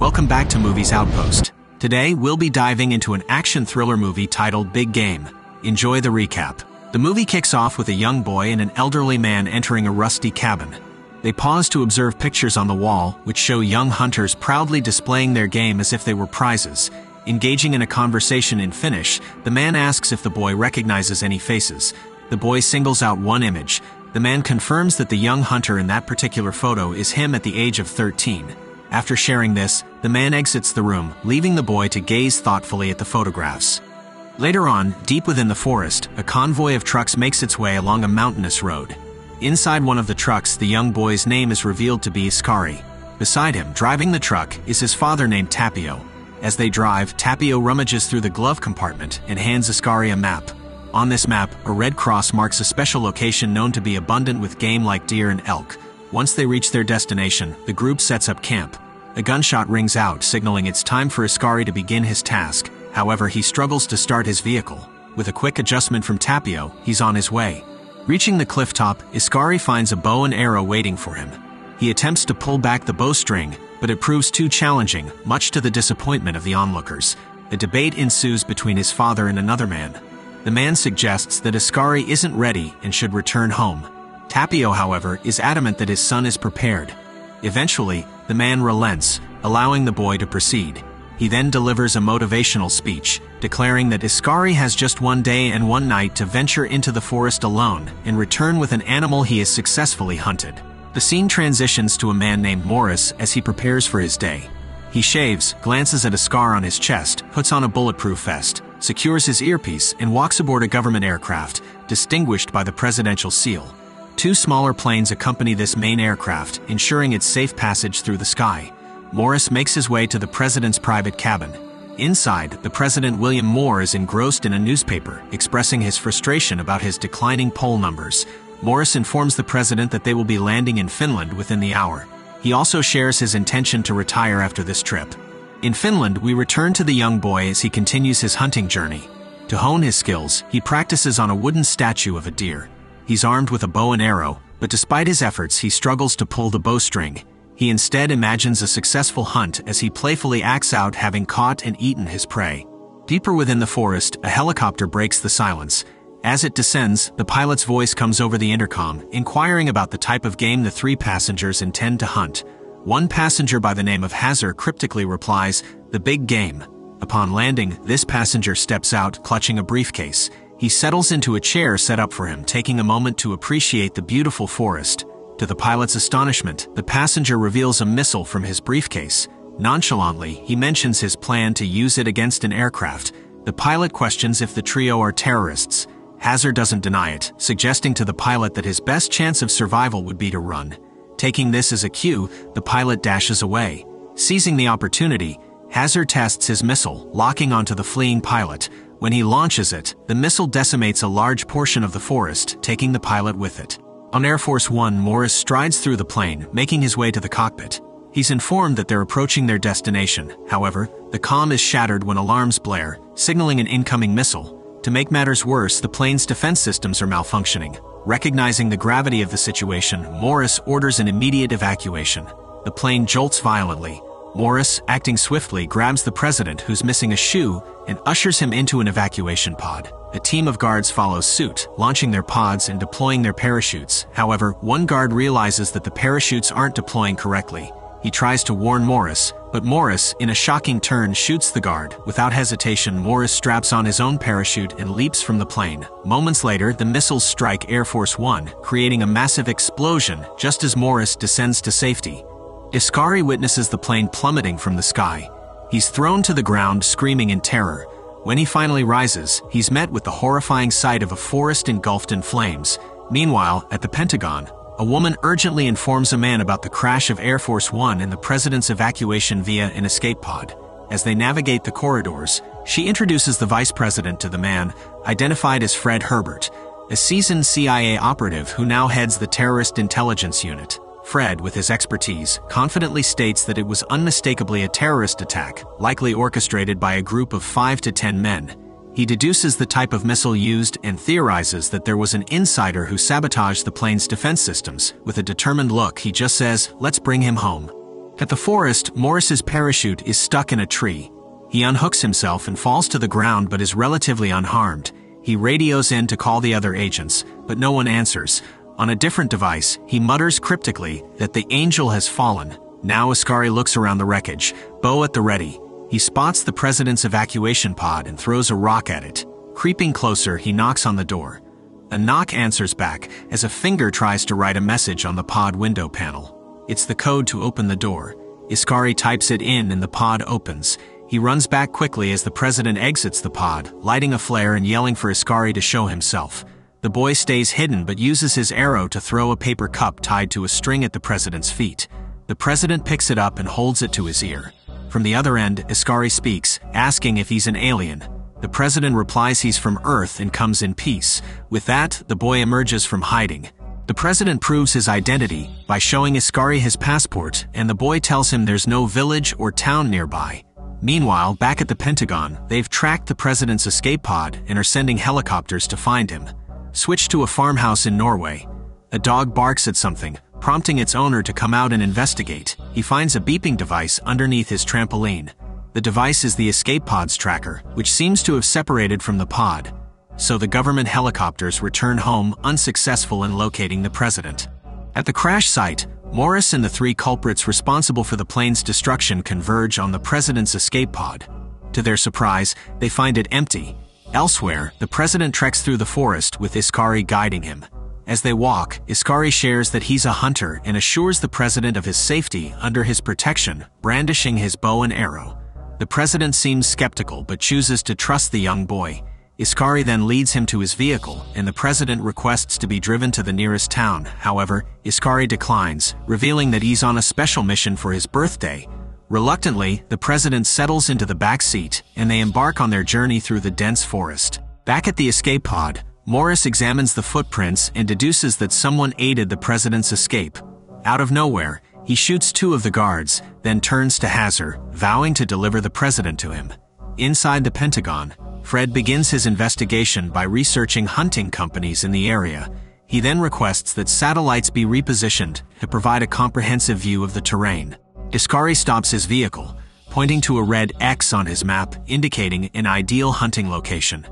Welcome back to Movies Outpost. Today, we'll be diving into an action thriller movie titled Big Game. Enjoy the recap. The movie kicks off with a young boy and an elderly man entering a rusty cabin. They pause to observe pictures on the wall, which show young hunters proudly displaying their game as if they were prizes. Engaging in a conversation in Finnish, the man asks if the boy recognizes any faces. The boy singles out one image. The man confirms that the young hunter in that particular photo is him at the age of 13. After sharing this, the man exits the room, leaving the boy to gaze thoughtfully at the photographs. Later on, deep within the forest, a convoy of trucks makes its way along a mountainous road. Inside one of the trucks, the young boy's name is revealed to be Iskari. Beside him, driving the truck, is his father named Tapio. As they drive, Tapio rummages through the glove compartment and hands Iskari a map. On this map, a red cross marks a special location known to be abundant with game like deer and elk. Once they reach their destination, the group sets up camp. A gunshot rings out, signaling it's time for Iskari to begin his task. However, he struggles to start his vehicle. With a quick adjustment from Tapio, he's on his way. Reaching the cliff top, Iskari finds a bow and arrow waiting for him. He attempts to pull back the bowstring, but it proves too challenging, much to the disappointment of the onlookers. A debate ensues between his father and another man. The man suggests that Iskari isn't ready and should return home. Tapio, however, is adamant that his son is prepared. Eventually, the man relents, allowing the boy to proceed. He then delivers a motivational speech, declaring that Iskari has just one day and one night to venture into the forest alone and return with an animal he has successfully hunted. The scene transitions to a man named Morris as he prepares for his day. He shaves, glances at a scar on his chest, puts on a bulletproof vest, secures his earpiece, and walks aboard a government aircraft, distinguished by the presidential seal. Two smaller planes accompany this main aircraft, ensuring its safe passage through the sky. Morris makes his way to the president's private cabin. Inside, the president William Moore is engrossed in a newspaper, expressing his frustration about his declining poll numbers. Morris informs the president that they will be landing in Finland within the hour. He also shares his intention to retire after this trip. In Finland, we return to the young boy as he continues his hunting journey. To hone his skills, he practices on a wooden statue of a deer. He's armed with a bow and arrow, but despite his efforts, he struggles to pull the bowstring. He instead imagines a successful hunt as he playfully acts out having caught and eaten his prey. Deeper within the forest, a helicopter breaks the silence. As it descends, the pilot's voice comes over the intercom, inquiring about the type of game the three passengers intend to hunt. One passenger by the name of Hazar cryptically replies, the big game. Upon landing, this passenger steps out, clutching a briefcase. He settles into a chair set up for him, taking a moment to appreciate the beautiful forest. To the pilot's astonishment, the passenger reveals a missile from his briefcase. Nonchalantly, he mentions his plan to use it against an aircraft. The pilot questions if the trio are terrorists. Hazar doesn't deny it, suggesting to the pilot that his best chance of survival would be to run. Taking this as a cue, the pilot dashes away. Seizing the opportunity, Hazar tests his missile, locking onto the fleeing pilot. When he launches it, the missile decimates a large portion of the forest, taking the pilot with it. On Air Force One, Morris strides through the plane, making his way to the cockpit. He's informed that they're approaching their destination. However, the calm is shattered when alarms blare, signaling an incoming missile. To make matters worse, the plane's defense systems are malfunctioning. Recognizing the gravity of the situation, Morris orders an immediate evacuation. The plane jolts violently. Morris, acting swiftly, grabs the president who's missing a shoe and ushers him into an evacuation pod. A team of guards follows suit, launching their pods and deploying their parachutes. However, one guard realizes that the parachutes aren't deploying correctly. He tries to warn Morris, but Morris, in a shocking turn, shoots the guard. Without hesitation, Morris straps on his own parachute and leaps from the plane. Moments later, the missiles strike Air Force One, creating a massive explosion just as Morris descends to safety. Iskari witnesses the plane plummeting from the sky. He's thrown to the ground, screaming in terror. When he finally rises, he's met with the horrifying sight of a forest engulfed in flames. Meanwhile, at the Pentagon, a woman urgently informs a man about the crash of Air Force One and the president's evacuation via an escape pod. As they navigate the corridors, she introduces the vice president to the man, identified as Fred Herbert, a seasoned CIA operative who now heads the terrorist intelligence unit. Fred, with his expertise, confidently states that it was unmistakably a terrorist attack, likely orchestrated by a group of 5 to 10 men. He deduces the type of missile used and theorizes that there was an insider who sabotaged the plane's defense systems. With a determined look, he just says, let's bring him home. At the forest, Morris's parachute is stuck in a tree. He unhooks himself and falls to the ground but is relatively unharmed. He radios in to call the other agents, but no one answers. On a different device, he mutters cryptically that the angel has fallen. Now Iskari looks around the wreckage, bow at the ready. He spots the president's evacuation pod and throws a rock at it. Creeping closer, he knocks on the door. A knock answers back as a finger tries to write a message on the pod window panel. It's the code to open the door. Iskari types it in and the pod opens. He runs back quickly as the president exits the pod, lighting a flare and yelling for Iskari to show himself. The boy stays hidden but uses his arrow to throw a paper cup tied to a string at the president's feet. The president picks it up and holds it to his ear. From the other end, Iskari speaks, asking if he's an alien. The president replies he's from Earth and comes in peace. With that, the boy emerges from hiding. The president proves his identity by showing Iskari his passport, and the boy tells him there's no village or town nearby. Meanwhile, back at the Pentagon, they've tracked the president's escape pod and are sending helicopters to find him. Switch to a farmhouse in Norway. A dog barks at something, prompting its owner to come out and investigate. He finds a beeping device underneath his trampoline. The device is the escape pod's tracker, which seems to have separated from the pod. So the government helicopters return home unsuccessful in locating the president. At the crash site, Morris and the three culprits responsible for the plane's destruction converge on the president's escape pod. To their surprise, they find it empty. Elsewhere, the president treks through the forest with Iskari guiding him. As they walk, Iskari shares that he's a hunter and assures the president of his safety under his protection, brandishing his bow and arrow. The president seems skeptical but chooses to trust the young boy. Iskari then leads him to his vehicle, and the president requests to be driven to the nearest town. However, Iskari declines, revealing that he's on a special mission for his birthday. Reluctantly, the president settles into the back seat, and they embark on their journey through the dense forest. Back at the escape pod, Morris examines the footprints and deduces that someone aided the president's escape. Out of nowhere, he shoots two of the guards, then turns to Hazar, vowing to deliver the president to him. Inside the Pentagon, Fred begins his investigation by researching hunting companies in the area. He then requests that satellites be repositioned to provide a comprehensive view of the terrain. Iskari stops his vehicle, pointing to a red X on his map indicating an ideal hunting location.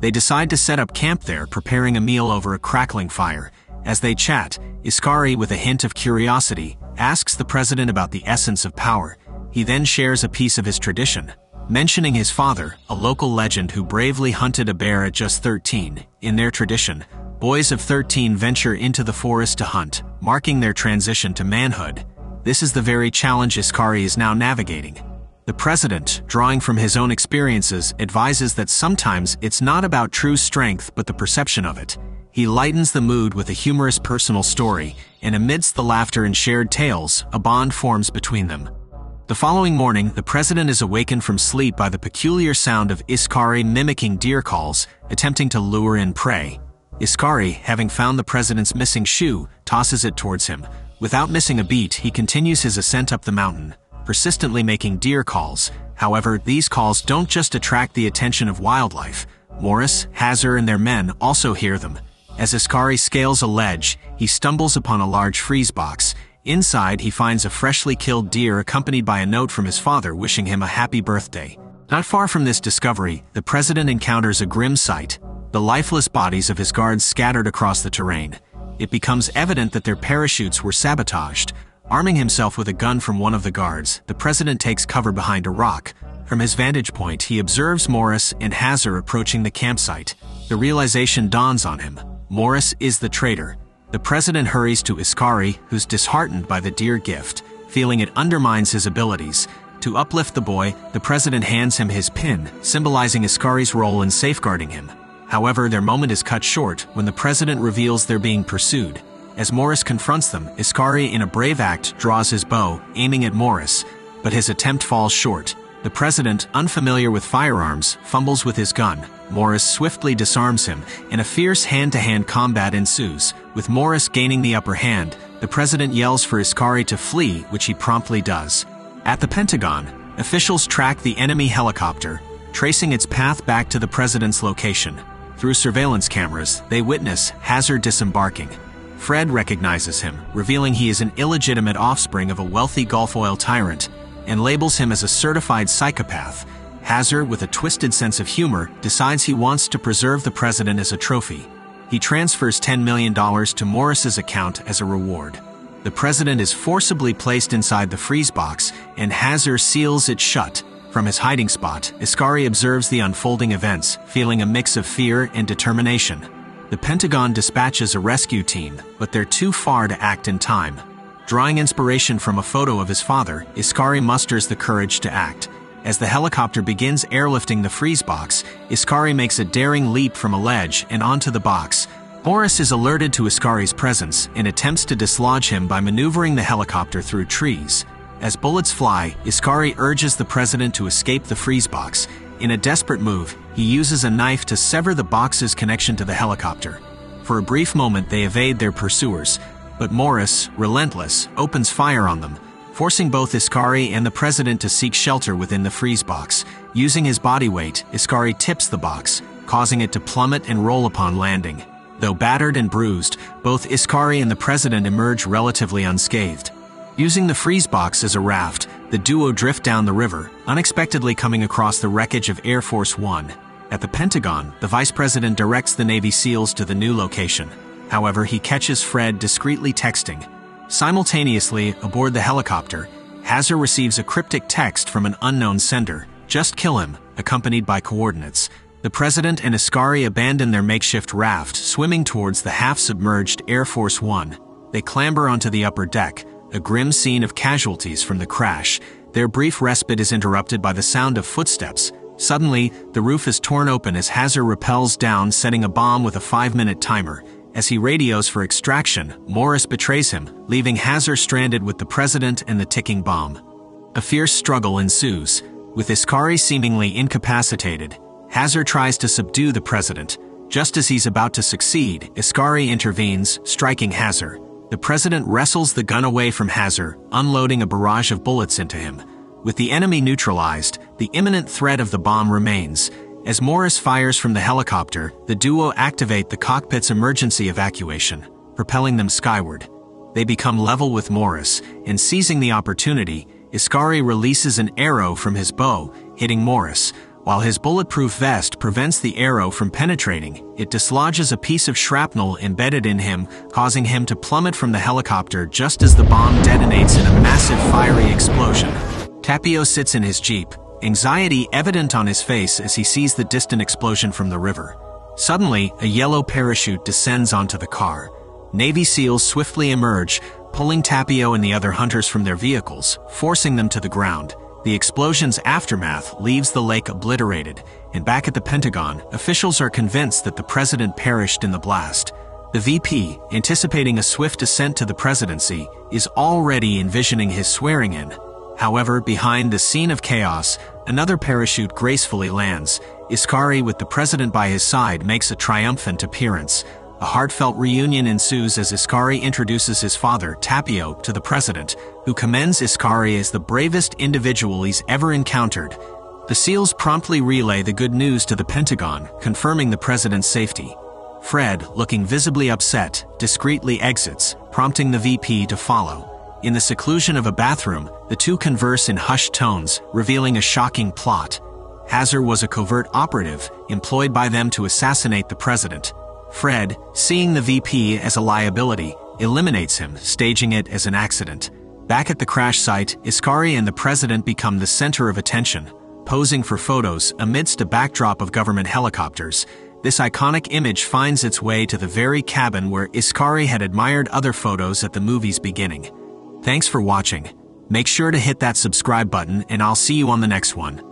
They decide to set up camp there, preparing a meal over a crackling fire. As they chat, Iskari, with a hint of curiosity, asks the president about the essence of power. He then shares a piece of his tradition, mentioning his father, a local legend who bravely hunted a bear at just 13. In their tradition, boys of 13 venture into the forest to hunt, marking their transition to manhood. This is the very challenge Iskari is now navigating. The president, drawing from his own experiences, advises that sometimes it's not about true strength but the perception of it. He lightens the mood with a humorous personal story, and amidst the laughter and shared tales, a bond forms between them. The following morning, the president is awakened from sleep by the peculiar sound of Iskari mimicking deer calls, attempting to lure in prey. Iskari, having found the president's missing shoe, tosses it towards him. Without missing a beat, he continues his ascent up the mountain, persistently making deer calls. However, these calls don't just attract the attention of wildlife. Morris, Hazar, and their men also hear them. As Iskari scales a ledge, he stumbles upon a large freeze box, Inside, he finds a freshly killed deer accompanied by a note from his father wishing him a happy birthday. Not far from this discovery, the president encounters a grim sight, the lifeless bodies of his guards scattered across the terrain. It becomes evident that their parachutes were sabotaged. Arming himself with a gun from one of the guards, the president takes cover behind a rock. From his vantage point, he observes Morris and Hazar approaching the campsite. The realization dawns on him. Morris is the traitor, the president hurries to Iskari, who's disheartened by the deer gift, feeling it undermines his abilities. To uplift the boy, the president hands him his pin, symbolizing Iskari's role in safeguarding him. However, their moment is cut short when the president reveals they're being pursued. As Morris confronts them, Iskari, in a brave act, draws his bow, aiming at Morris, but his attempt falls short. The president, unfamiliar with firearms, fumbles with his gun. Morris swiftly disarms him, and a fierce hand-to-hand combat ensues. With Morris gaining the upper hand, the president yells for Iskari to flee, which he promptly does. At the Pentagon, officials track the enemy helicopter, tracing its path back to the president's location. Through surveillance cameras, they witness Hazar disembarking. Fred recognizes him, revealing he is an illegitimate offspring of a wealthy Gulf oil tyrant, and labels him as a certified psychopath. Hazar, with a twisted sense of humor, decides he wants to preserve the president as a trophy. He transfers $10 million to Morris's account as a reward. The president is forcibly placed inside the freeze box, and Hazar seals it shut. From his hiding spot, Iskari observes the unfolding events, feeling a mix of fear and determination. The Pentagon dispatches a rescue team, but they're too far to act in time. Drawing inspiration from a photo of his father, Iskari musters the courage to act. As the helicopter begins airlifting the freeze box, Iskari makes a daring leap from a ledge and onto the box. Morris is alerted to Iskari's presence and attempts to dislodge him by maneuvering the helicopter through trees. As bullets fly, Iskari urges the president to escape the freeze box. In a desperate move, he uses a knife to sever the box's connection to the helicopter. For a brief moment, they evade their pursuers, but Morris, relentless, opens fire on them, forcing both Iskari and the president to seek shelter within the freeze box. Using his body weight, Iskari tips the box, causing it to plummet and roll upon landing. Though battered and bruised, both Iskari and the president emerge relatively unscathed. Using the freeze box as a raft, the duo drift down the river, unexpectedly coming across the wreckage of Air Force One. At the Pentagon, the vice president directs the Navy SEALs to the new location. However, he catches Fred discreetly texting. Simultaneously, aboard the helicopter, Hazar receives a cryptic text from an unknown sender, just kill him, accompanied by coordinates. The president and Iskari abandon their makeshift raft, swimming towards the half-submerged Air Force One. They clamber onto the upper deck, a grim scene of casualties from the crash. Their brief respite is interrupted by the sound of footsteps. Suddenly, the roof is torn open as Hazar rappels down, setting a bomb with a five-minute timer. As he radios for extraction, Morris betrays him, leaving Hazar stranded with the president and the ticking bomb. A fierce struggle ensues. With Iskari seemingly incapacitated, Hazar tries to subdue the president. Just as he's about to succeed, Iskari intervenes, striking Hazar. The president wrestles the gun away from Hazar, unloading a barrage of bullets into him. With the enemy neutralized, the imminent threat of the bomb remains, as Morris fires from the helicopter, the duo activate the cockpit's emergency evacuation, propelling them skyward. They become level with Morris, and seizing the opportunity, Iskari releases an arrow from his bow, hitting Morris. While his bulletproof vest prevents the arrow from penetrating, it dislodges a piece of shrapnel embedded in him, causing him to plummet from the helicopter just as the bomb detonates in a massive fiery explosion. Tapio sits in his jeep, anxiety evident on his face as he sees the distant explosion from the river. Suddenly, a yellow parachute descends onto the car. Navy SEALs swiftly emerge, pulling Tapio and the other hunters from their vehicles, forcing them to the ground. The explosion's aftermath leaves the lake obliterated, and back at the Pentagon, officials are convinced that the president perished in the blast. The VP, anticipating a swift ascent to the presidency, is already envisioning his swearing in. However, behind the scene of chaos, another parachute gracefully lands. Iskari, with the president by his side, makes a triumphant appearance. A heartfelt reunion ensues as Iskari introduces his father, Tapio, to the president, who commends Iskari as the bravest individual he's ever encountered. The SEALs promptly relay the good news to the Pentagon, confirming the president's safety. Fred, looking visibly upset, discreetly exits, prompting the VP to follow. In the seclusion of a bathroom, the two converse in hushed tones, revealing a shocking plot. Hazar was a covert operative employed by them to assassinate the president. Fred, seeing the VP as a liability, eliminates him, staging it as an accident. Back at the crash site, Iskari and the president become the center of attention, posing for photos amidst a backdrop of government helicopters. This iconic image finds its way to the very cabin where Iskari had admired other photos at the movie's beginning. Thanks for watching. Make sure to hit that subscribe button and I'll see you on the next one.